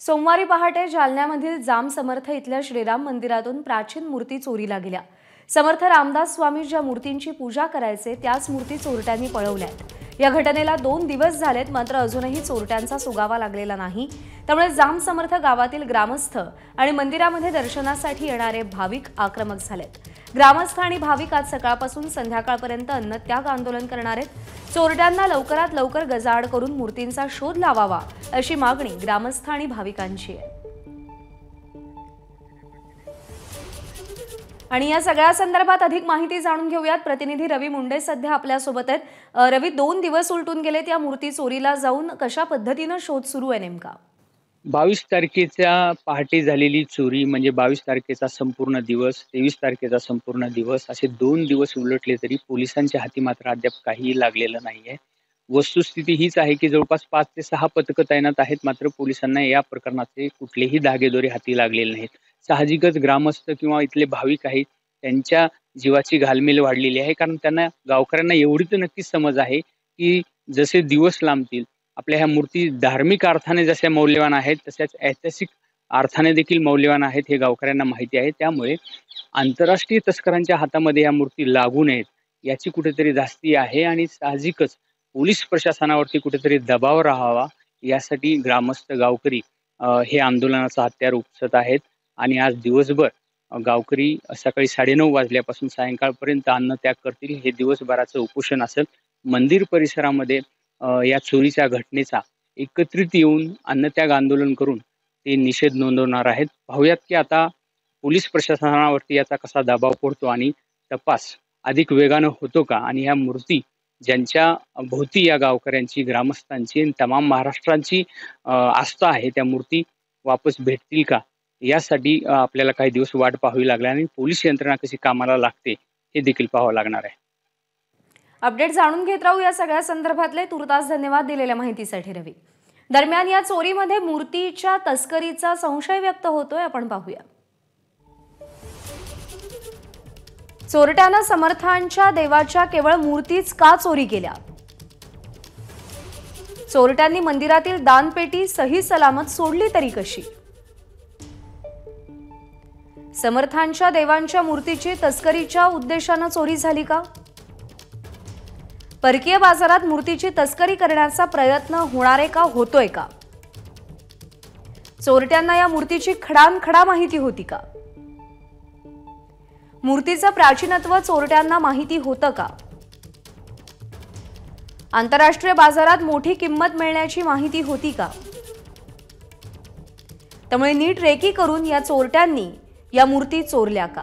सोमवारी पहाटे जालन्यामधील जाम समर्थ इथल्या श्रीराम मंदिरातून प्राचीन मूर्ती चोरीला गेल्या. समर्थ रामदास स्वामी ज्या मूर्तींची पूजा करायचे त्याच मूर्ती चोरट्यांनी पळवल्यात. या घटनेला दोन दिवस झालेत मात्र अजूनही चोरट्यांचा सुगावा लागलेला नाही. त्यामुळे जाम समर्थ गावातील ग्रामस्थ आणि मंदिरामध्ये दर्शनासाठी येणारे भाविक आक्रमक झालेत. ग्रामस्थ आणि भाविक आज सकाळपासून संध्याकाळपर्यंत अन्नत्याग आंदोलन करणार आहेत. चोरट्यांना लवकरात लवकर गजाआड करून मूर्तींचा शोध लावावा अशी मागणी ग्रामस्थ आणि भाविकांची आहे. आणि या सगळ्या संदर्भात अधिक माहिती जाणून घेऊयात. प्रतिनिधी रवी मुंडे सध्या आपल्यासोबत आहेत. रवी दोन दिवस उलटून गेलेत या मूर्ती चोरीला जाऊन कशा पद्धतीनं शोध सुरू आहे नेमका? बावीस तारखेच्या पहाटे झालेली चोरी म्हणजे बावीस तारखेचा संपूर्ण दिवस तेवीस तारखेचा संपूर्ण दिवस असे दोन दिवस उलटले तरी पोलिसांच्या हाती मात्र अद्याप काहीही लागलेलं नाहीये. वस्तुस्थिती हीच आहे की जवळपास पाच ते सहा पथकं तैनात आहेत मात्र पोलिसांना या प्रकरणाचे कुठलेही धागेदोरे हाती लागलेले नाहीत. साहजिकच ग्रामस्थ किंवा इथले भाविक आहेत त्यांच्या जीवाची घालमेल वाढलेली आहे कारण त्यांना गावकऱ्यांना एवढी तर नक्कीच समज आहे की जसे दिवस लांबतील आपल्या ह्या मूर्ती धार्मिक अर्थाने जशा मौल्यवान आहेत तशाच ऐतिहासिक अर्थाने देखील मौल्यवान आहेत हे गावकऱ्यांना माहिती आहे. त्यामुळे आंतरराष्ट्रीय तस्करांच्या हातामध्ये या मूर्ती लागू नयेत याची कुठेतरी जास्ती आहे आणि साहजिकच पोलीस प्रशासनावरती कुठेतरी दबाव राहावा यासाठी ग्रामस्थ गावकरी हे आंदोलनाचा हत्यार उपसत आहेत. आणि आज दिवसभर गावकरी सकाळी साडेनऊ वाजल्यापासून सायंकाळपर्यंत अन्न त्याग करतील. हे दिवसभराचं उपोषण असेल. मंदिर परिसरामध्ये या चोरीच्या घटनेचा एकत्रित येऊन अन्नत्याग आंदोलन करून ते निषेध नोंदवणार आहेत. पाहूयात की आता पोलीस प्रशासनावरती याचा कसा दबाव पडतो आणि तपास अधिक वेगानं होतो का? आणि ह्या मूर्ती ज्यांच्या भोवती या गावकऱ्यांची ग्रामस्थांची आणि तमाम महाराष्ट्रांची आस्था आहे त्या मूर्ती वापस भेटतील का? यासाठी आपल्याला काही दिवस वाट पाहावी लागली आणि पोलीस यंत्रणा कशी कामाला लागते हे देखील पाहावं लागणार आहे. अपडेट जाणून घेत राहू या सगळ्या संदर्भातले तुर्तास धन्यवाद दिलेल्या माहितीसाठी रवी. दरम्यान या चोरीमध्ये मूर्तीच्या तस्करीचा संशय व्यक्त होतोय आपण पाहूया. चोरट्यानं समर्थांच्या देवाच्या केवळ मूर्तीच का चोरी केल्या? चोरट्यांनी मंदिरातील दानपेटी सही सलामत सोडली तरी कशी? समर्थांच्या देवांच्या मूर्तीची तस्करीच्या उद्देशानं चोरी झाली का? परकीय बाजारात मूर्तीची तस्करी करण्याचा प्रयत्न होणारे का होतोय का? चोरट्यांना या मूर्तीची खडानखडा माहिती होती का? मूर्तीचं प्राचीनत्व चोरट्यांना माहिती होतं का? आंतरराष्ट्रीय बाजारात मोठी किंमत मिळण्याची माहिती होती का? त्यामुळे नीट रेकी करून या चोरट्यांनी या मूर्ती चोरल्या का?